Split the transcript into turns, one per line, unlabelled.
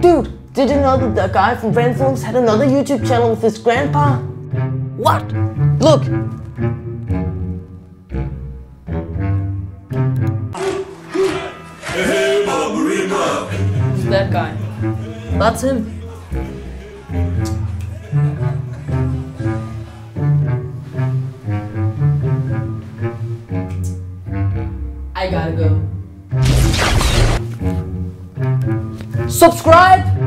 Dude, did you know that the guy from Friendfilms had another YouTube channel with his grandpa? What? Look!
That guy.
That's him.
I gotta go
subscribe